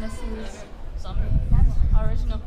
this is some original.